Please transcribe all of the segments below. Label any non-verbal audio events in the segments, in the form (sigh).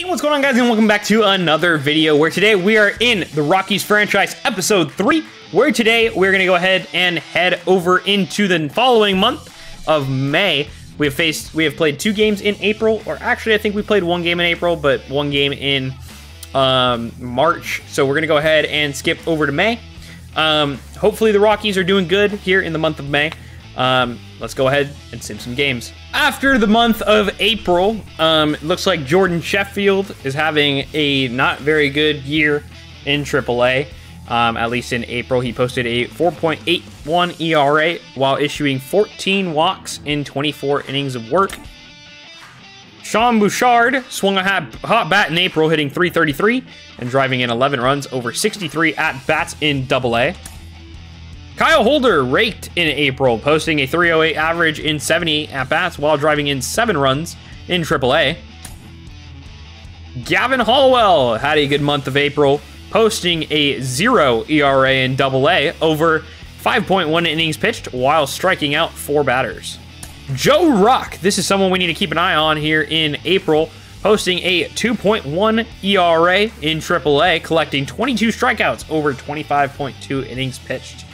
Hey, what's going on guys and welcome back to another video where today we are in the Rockies franchise episode 3 where today we're going to go ahead and head over into the following month of May. We have faced we have played two games in April or actually I think we played one game in April but one game in um, March. So we're going to go ahead and skip over to May. Um, hopefully the Rockies are doing good here in the month of May. Um, let's go ahead and sim some games. After the month of April, um, it looks like Jordan Sheffield is having a not very good year in AAA. Um, at least in April, he posted a 4.81 ERA while issuing 14 walks in 24 innings of work. Sean Bouchard swung a hot bat in April, hitting 333 and driving in 11 runs over 63 at bats in AA. Kyle Holder raked in April, posting a 308 average in 70 at bats while driving in 7 runs in AAA. Gavin Hollowell had a good month of April, posting a 0 ERA in AA over 5.1 innings pitched while striking out 4 batters. Joe Rock, this is someone we need to keep an eye on here in April, posting a 2.1 ERA in AAA, collecting 22 strikeouts over 25.2 innings pitched.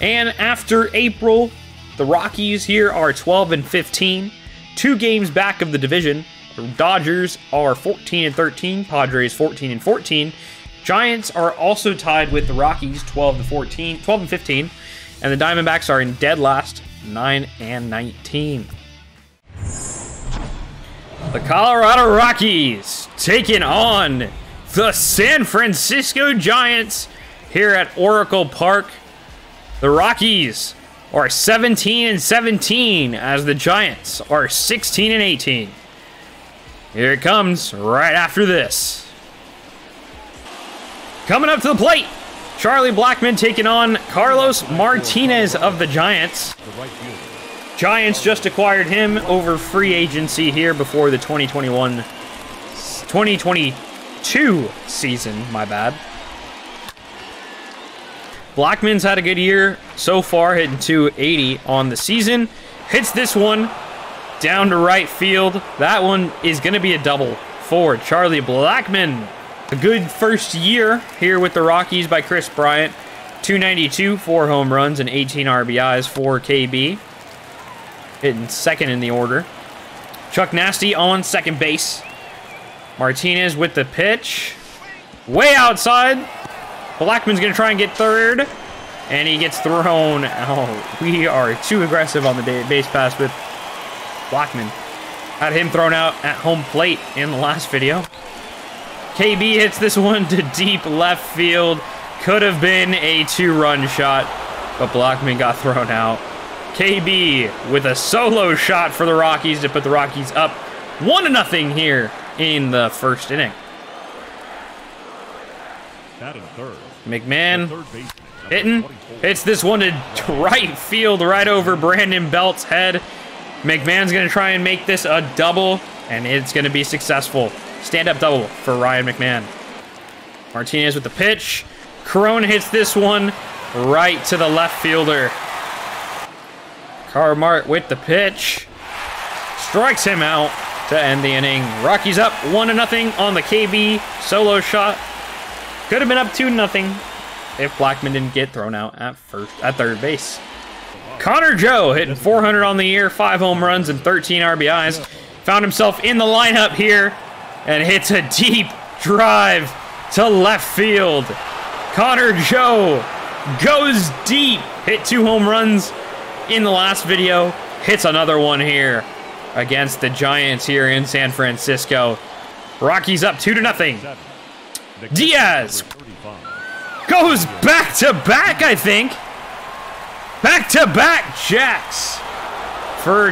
And after April, the Rockies here are 12 and 15, two games back of the division. The Dodgers are 14 and 13, Padres 14 and 14. Giants are also tied with the Rockies 12 to 14, 12 and 15, and the Diamondbacks are in dead last 9 and 19. The Colorado Rockies taking on the San Francisco Giants here at Oracle Park. The Rockies are 17 and 17 as the Giants are 16 and 18. Here it comes right after this. Coming up to the plate, Charlie Blackmon taking on Carlos Martinez of the Giants. Giants just acquired him over free agency here before the 2021 2022 season, my bad. Blackmon's had a good year so far, hitting 280 on the season. Hits this one down to right field. That one is going to be a double for Charlie Blackmon. A good first year here with the Rockies by Kris Bryant. 292, four home runs, and 18 RBIs for KB. Hitting second in the order. Chuck Nasty on second base. Martinez with the pitch. Way outside. Blackmon's going to try and get third. And he gets thrown out. We are too aggressive on the base pass with Blackmon. Had him thrown out at home plate in the last video. KB hits this one to deep left field. Could have been a two-run shot, but Blackmon got thrown out. KB with a solo shot for the Rockies to put the Rockies up 1 0 here in the first inning. McMahon hitting, hits this one to (laughs) right field, right over Brandon Belt's head. McMahon's going to try and make this a double, and it's going to be successful. Stand-up double for Ryan McMahon. Martinez with the pitch. Corona hits this one right to the left fielder. Carmart with the pitch. Strikes him out to end the inning. Rockies up 1 0 on the KB solo shot. Could have been up 2 nothing if Blackmon didn't get thrown out at first at third base. Connor Joe hitting 400 on the year, 5 home runs and 13 RBIs. Found himself in the lineup here and hits a deep drive to left field. Connor Joe goes deep, hit two home runs in the last video, hits another one here against the Giants here in San Francisco. Rockies up 2 to nothing. Diaz goes back to back, I think. Back to back jacks for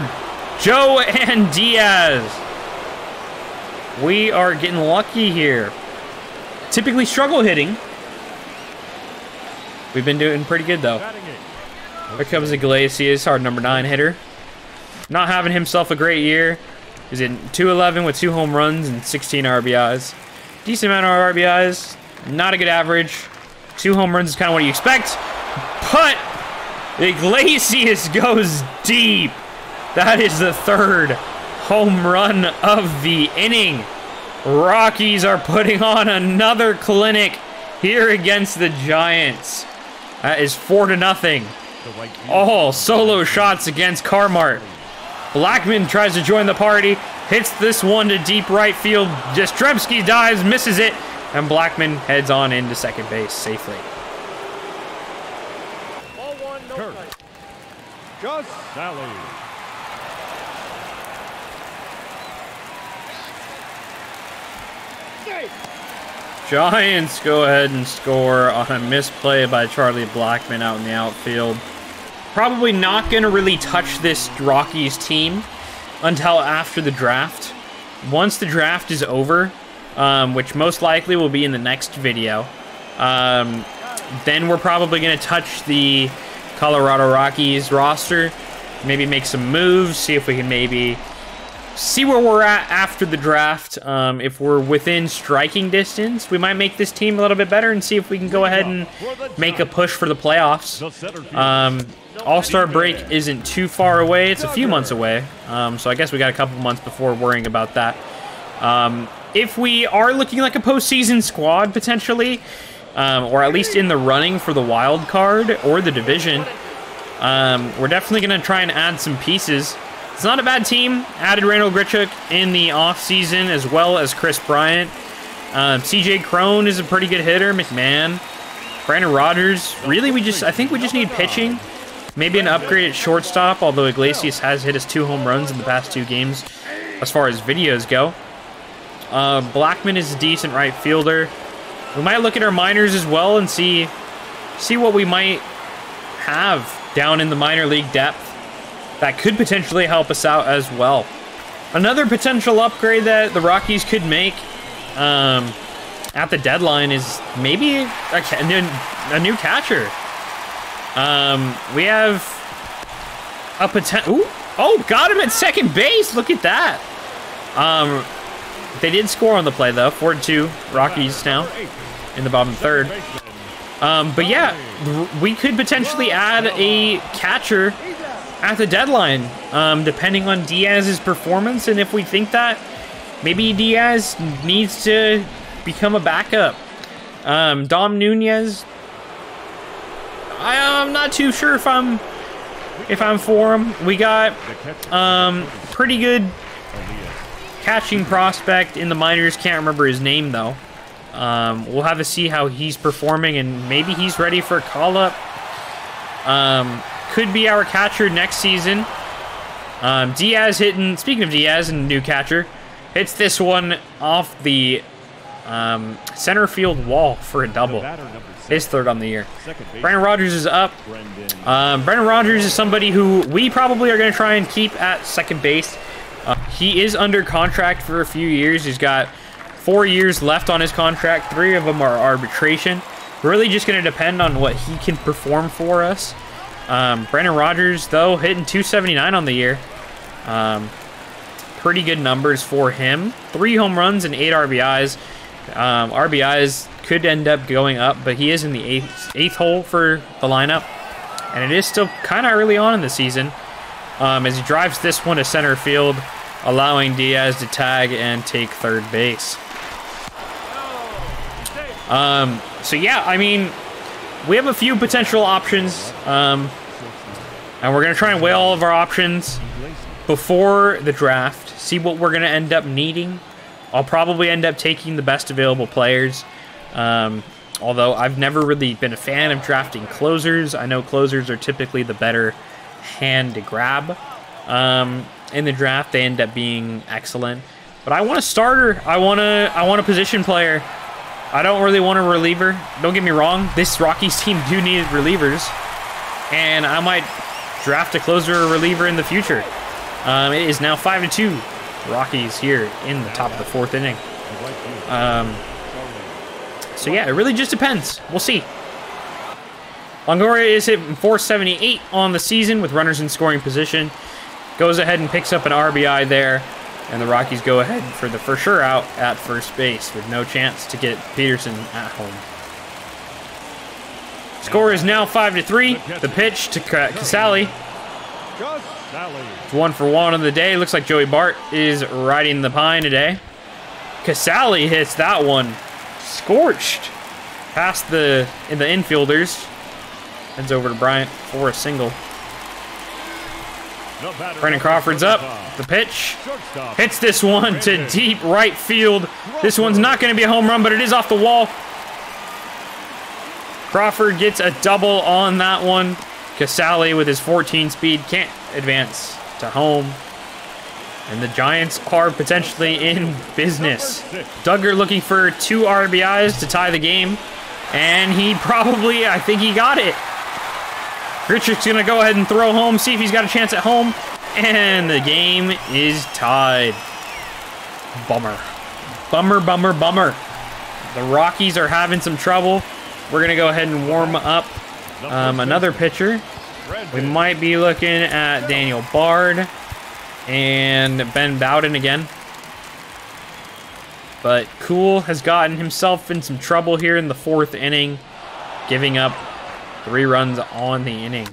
Joe and Diaz. We are getting lucky here. Typically struggle hitting. We've been doing pretty good though. Here comes Iglesias, our number nine hitter. Not having himself a great year. He's in 211 with two home runs and 16 RBIs. Decent amount of RBIs. Not a good average. Two home runs is kind of what you expect. But Iglesias (laughs) goes deep. That is the third home run of the inning. Rockies are putting on another clinic here against the Giants. That is four to nothing. All solo shots against Carmart. Blackmon tries to join the party, hits this one to deep right field. Yastrzemski dives, misses it, and Blackmon heads on into second base safely. Ball one, no strike. Just Sally. Giants go ahead and score on a misplay by Charlie Blackmon out in the outfield. Probably not going to really touch this Rockies team until after the draft. Once the draft is over, um, which most likely will be in the next video, um, then we're probably going to touch the Colorado Rockies roster, maybe make some moves, see if we can maybe see where we're at after the draft. Um, if we're within striking distance, we might make this team a little bit better and see if we can go ahead and make a push for the playoffs. The center field. Um, All Star break isn't too far away; it's a few months away. Um, so I guess we got a couple months before worrying about that. Um, if we are looking like a postseason squad potentially, um, or at least in the running for the wild card or the division, um, we're definitely going to try and add some pieces. It's not a bad team. Added Randal Grichuk in the offseason as well as Kris Bryant. Um, CJ Cron is a pretty good hitter. McMahon. Brendan Rodgers. Really, we just I think we just need pitching. Maybe an upgrade at shortstop, although Iglesias has hit us two home runs in the past two games as far as videos go. Uh, Blackmon is a decent right fielder. We might look at our minors as well and see see what we might have down in the minor league depth that could potentially help us out as well. Another potential upgrade that the Rockies could make um, at the deadline is maybe a, a new catcher. Um, we have a potential. Oh, got him at second base. Look at that. Um, they did score on the play though. Four to two Rockies now in the bottom third. Um, but yeah, we could potentially add a catcher at the deadline, um, depending on Diaz's performance, and if we think that maybe Diaz needs to become a backup. Um, Dom Nunez, I, I'm not too sure if I'm if I'm for him. We got um, pretty good catching prospect in the minors. Can't remember his name though. Um, we'll have to see how he's performing, and maybe he's ready for a call up. Um, could be our catcher next season. Um, Diaz hitting. Speaking of Diaz and new catcher, hits this one off the um, center field wall for a double. His third on the year. Brendan Rodgers is up. Um, Brendan Rodgers is somebody who we probably are going to try and keep at second base. Uh, he is under contract for a few years. He's got four years left on his contract. Three of them are arbitration. Really just going to depend on what he can perform for us. Um, Brendan Rodgers, though, hitting 279 on the year. Um, pretty good numbers for him. Three home runs and eight RBIs. Um, RBIs could end up going up, but he is in the eighth, eighth hole for the lineup. And it is still kind of early on in the season um, as he drives this one to center field, allowing Diaz to tag and take third base. Um, so, yeah, I mean, we have a few potential options, um, and we're going to try and weigh all of our options before the draft, see what we're going to end up needing. I'll probably end up taking the best available players. Um, although I've never really been a fan of drafting closers. I know closers are typically the better hand to grab um, in the draft. They end up being excellent. But I want a starter. I want a I want a position player. I don't really want a reliever. Don't get me wrong. This Rockies (laughs) team do need relievers, and I might draft a closer or reliever in the future. Um, it is now five to two. Rockies here in the top of the fourth inning. Um, so yeah, it really just depends. We'll see. Longoria is hitting 478 on the season with runners in scoring position. Goes ahead and picks up an RBI there, and the Rockies go ahead for the for sure out at first base with no chance to get Peterson at home. Score is now five to three. The pitch to Ca- Casali. It's one for one on the day. Looks like Joey Bart is riding the pine today. Casali hits that one. Scorched. Past the in the infielders. Heads over to Bryant for a single. Brandon Crawford's up. The pitch. Hits this one to deep right field. This one's not going to be a home run, but it is off the wall. Crawford gets a double on that one. Casali with his 14 speed can't advance to home. And the Giants are potentially in business. Duggar looking for two RBIs to tie the game. And he probably, I think he got it. Richard's going to go ahead and throw home, see if he's got a chance at home. And the game is tied. Bummer. Bummer, bummer, bummer. The Rockies are having some trouble. We're going to go ahead and warm up um, another pitcher. We might be looking at Daniel Bard and Ben Bowden again. But Kuhl has gotten himself in some trouble here in the fourth inning, giving up three runs on the inning.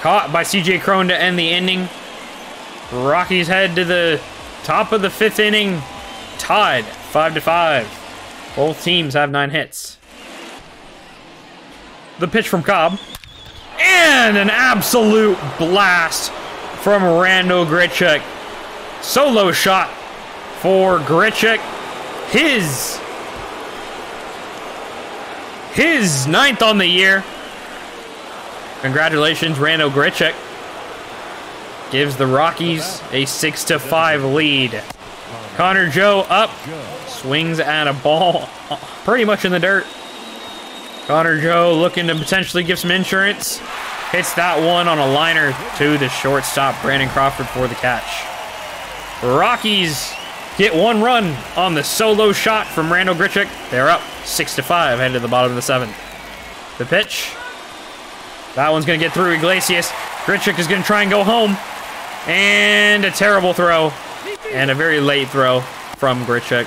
Caught by CJ Cron to end the inning. Rockies head to the top of the fifth inning, tied five to five. Both teams have nine hits. The pitch from Cobb. And an absolute blast from Randal Grichuk. Solo shot for Grichuk. His his ninth on the year. Congratulations, Randal Grichuk. Gives the Rockies a 6 to 5 lead. Connor Joe up. Swings at a ball (laughs) pretty much in the dirt. Connor Joe looking to potentially give some insurance. Hits that one on a liner to the shortstop, Brandon Crawford, for the catch. Rockies get one run on the solo shot from Randal Grichuk. They're up 6 to 5, headed to the bottom of the seventh. The pitch. That one's going to get through Iglesias. Grichuk is going to try and go home. And a terrible throw. And a very late throw from Grichuk.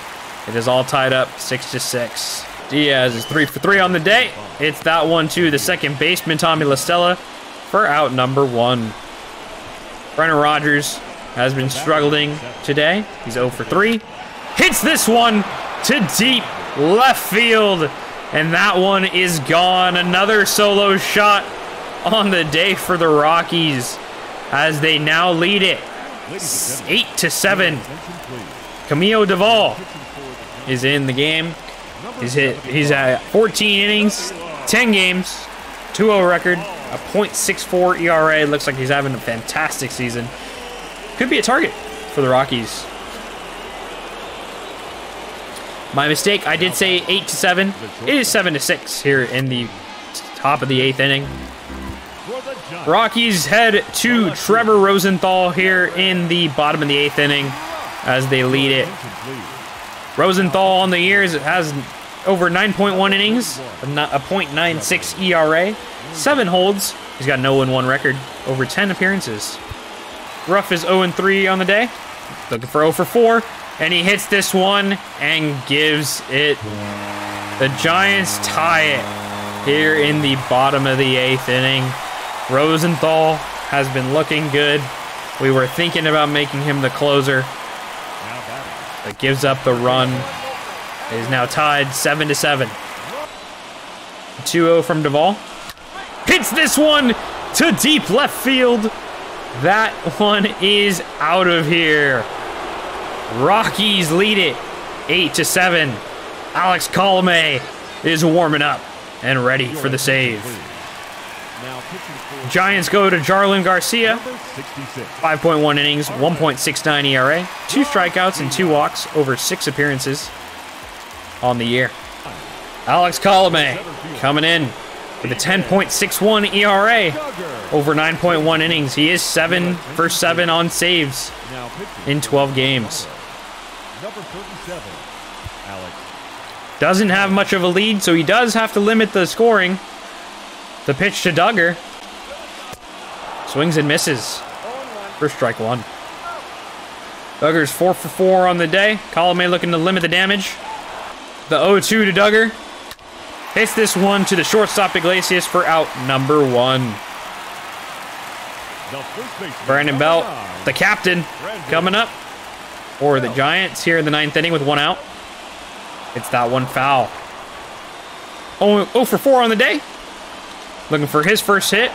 It is all tied up 6 to 6. Diaz is 3 for 3 on the day. It's that one to the second baseman, Tommy La Stella, for out number one. Brendan Rodgers has been struggling today. He's 0 for 3. Hits this one to deep left field. And that one is gone. Another solo shot on the day for the Rockies as they now lead it 8 to 7. Camilo Doval is in the game. He's hit he's at 14 innings, 10 games, 2-0 record, a .64 ERA. Looks like he's having a fantastic season. Could be a target for the Rockies. My mistake, I did say 8 to 7. It is 7 to 6 here in the top of the 8th inning. Rockies head to Trevor Rosenthal here in the bottom of the 8th inning as they lead it. Rosenthal on the years has over 9.1 innings, a .96 ERA, 7 holds. He's got no win 1 record, over 10 appearances. Ruf is 0 3 on the day, looking for 0 for 4, and he hits this one and gives it. The Giants tie it here in the bottom of the 8th inning. Rosenthal has been looking good. We were thinking about making him the closer. But gives up the run. It is now tied 7 to 7. 2-0 from Doval. Hits this one to deep left field. That one is out of here. Rockies lead it 8 to 7. Alex Colome is warming up and ready for the save. Giants go to Jarlin Garcia. 5.1 innings, 1.69 ERA, two strikeouts and two walks over six appearances on the year. Alex Colome coming in with a 10.61 ERA over 9.1 innings. He is seven for seven on saves in 12 games. Doesn't have much of a lead, so he does have to limit the scoring. The pitch to Duggar. Swings and misses. First strike one. Duggar's 4 for 4 on the day. Colome looking to limit the damage. The 0-2 to Duggar. Hits this one to the shortstop Iglesias for out number one. Brandon Belt, the captain, coming up for the Giants here in the ninth inning with one out. It's that one foul. Oh, oh for 4 on the day. Looking for his first hit.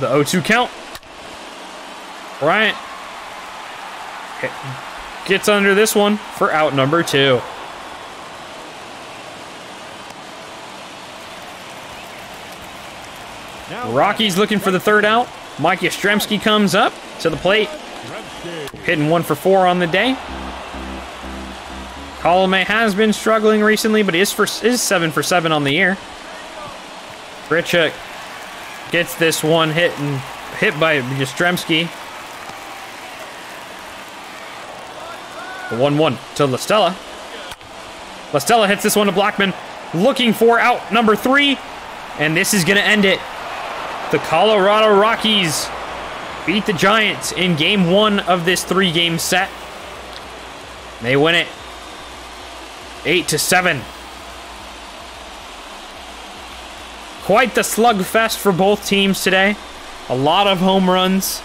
The 0-2 count. Bryant gets under this one for out number two. Rockies looking for the third out. Mike Yastrzemski comes up to the plate. Hitting one for four on the day. Colome has been struggling recently, but he is, for, is seven for seven on the year. Grichuk gets this one hit and hit by Yastrzemski. The 1-1 to La Stella. La Stella hits this one to Blackmon, looking for out number three, and this is going to end it. The Colorado Rockies beat the Giants in game one of this three-game set. They win it eight to seven. Quite the slugfest for both teams today. A lot of home runs.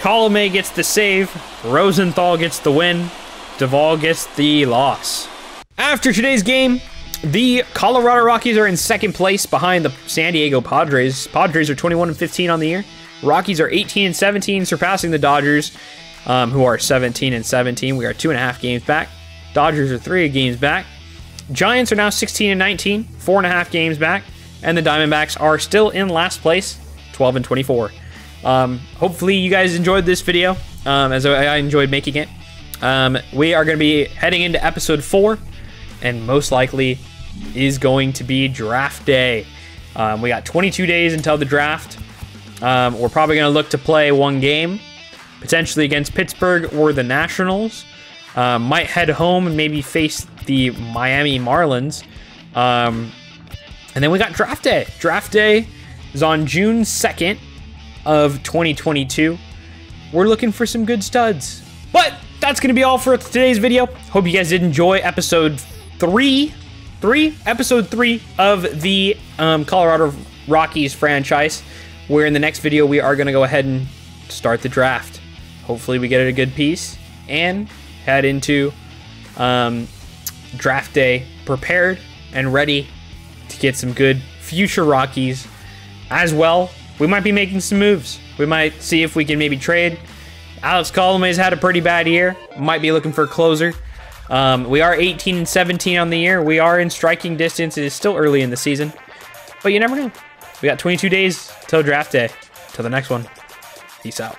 Colome gets the save. Rosenthal gets the win. Doval gets the loss. After today's game, the Colorado Rockies are in second place behind the San Diego Padres. Padres are 21 and 15 on the year. Rockies are 18 and 17, surpassing the Dodgers, um, who are 17 and 17. We are two and a half games back. Dodgers are three games back. Giants are now 16 and 19, four and a half games back, and the Diamondbacks are still in last place, 12 and 24. Um, hopefully, you guys enjoyed this video, um, as I enjoyed making it. Um, we are going to be heading into episode four, and most likely is going to be draft day. Um, we got 22 days until the draft. Um, we're probably going to look to play one game, potentially against Pittsburgh or the Nationals. Uh, might head home and maybe face the Miami Marlins. Um, and then we got draft day. Draft day is on June 2nd of 2022. We're looking for some good studs. But that's going to be all for today's video. Hope you guys did enjoy episode three, three, episode three of the um, Colorado Rockies franchise. Where in the next video we are going to go ahead and start the draft. Hopefully we get a good piece and head into um, draft day prepared and ready to get some good future Rockies as well. We might be making some moves. We might see if we can maybe trade Alex Colome's had a pretty bad year. Might be looking for a closer. Um, we are 18 and 17 on the year. We are in striking distance. It is still early in the season, but you never know. We got 22 days till draft day. Till the next one. Peace out.